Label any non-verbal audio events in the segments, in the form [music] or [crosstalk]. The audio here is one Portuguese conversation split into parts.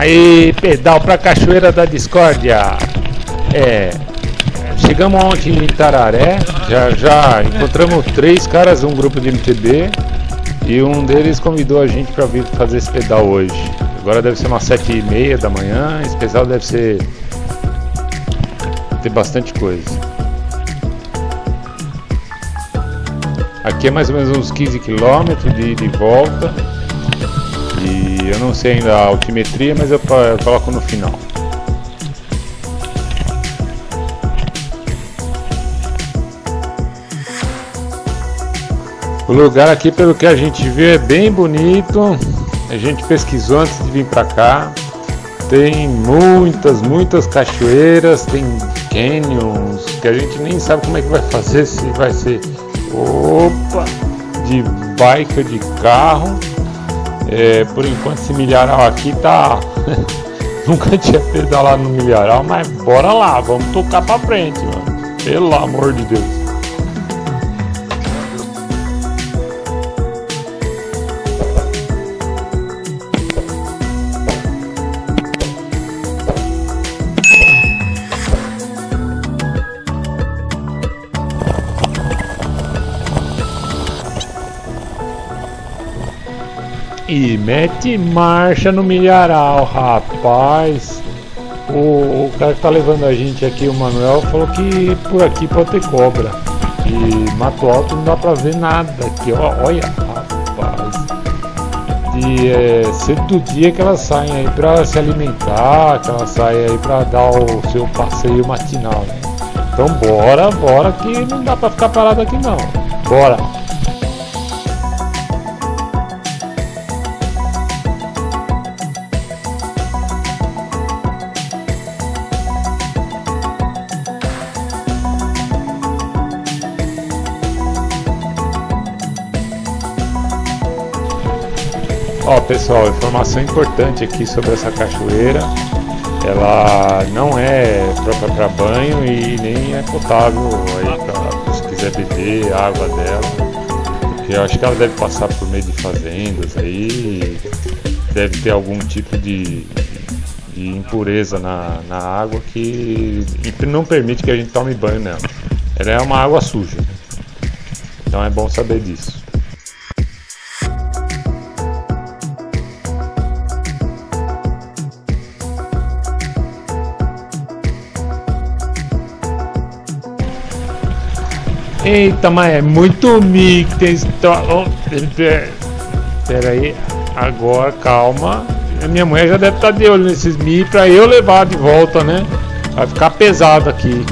Aí, pedal pra Cachoeira da Discórdia. É. Chegamos ontem em Tararé, já, já encontramos três caras, um grupo de MTB, e um deles convidou a gente para vir fazer esse pedal hoje. Agora deve ser umas sete e meia da manhã, esse pedal deve ser ter bastante coisa. Aqui é mais ou menos uns 15 km de, de volta. Eu não sei ainda a altimetria, mas eu, eu coloco no final. O lugar aqui, pelo que a gente viu, é bem bonito. A gente pesquisou antes de vir para cá. Tem muitas, muitas cachoeiras, tem canyons que a gente nem sabe como é que vai fazer, se vai ser opa de bike ou de carro. É, por enquanto esse milharal aqui tá. [laughs] Nunca tinha pedalado no milharal, mas bora lá, vamos tocar pra frente, mano. Pelo amor de Deus. E mete marcha no milharal, rapaz. O, o, cara que tá levando a gente aqui, o Manuel, falou que por aqui pode ter cobra. E mato alto não dá pra ver nada aqui, ó, olha, rapaz. E é cedo do dia que elas saem aí pra se alimentar, que elas saem aí pra dar o seu passeio matinal. Né? Então bora, bora que não dá pra ficar parado aqui não. Bora! Ó pessoal, informação importante aqui sobre essa cachoeira. Ela não é própria para banho e nem é potável aí para se quiser beber a água dela. Porque eu acho que ela deve passar por meio de fazendas aí, deve ter algum tipo de, de impureza na, na água que não permite que a gente tome banho nela. Ela é uma água suja. Então é bom saber disso. Eita, mas é muito mic, tem Pera aí, agora calma. A minha mulher já deve estar de olho nesses mi pra eu levar de volta, né? Vai ficar pesado aqui.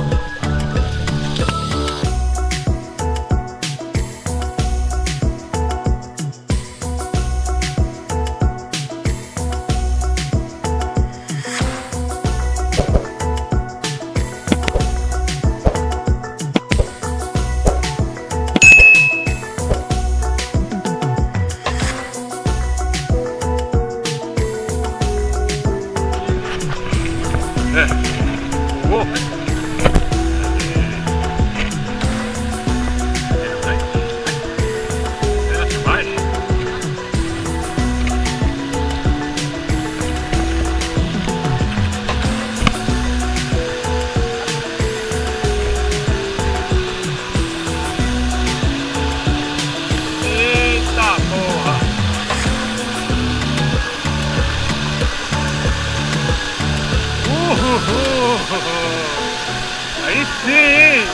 [laughs] Aí sim!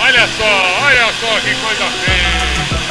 Olha só, olha só que coisa feia!